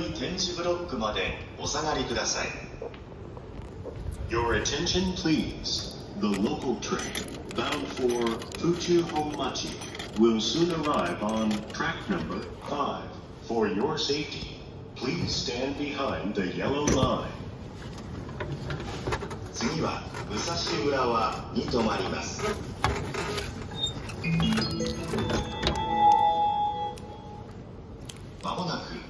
い点字ブロックまでお下がりください Your attention, please. The local train bound for Fuchu-Honmachi will soon arrive on track number 5. For your safety, please stand behind the yellow line. 次は武蔵浦和に停まります。まもなく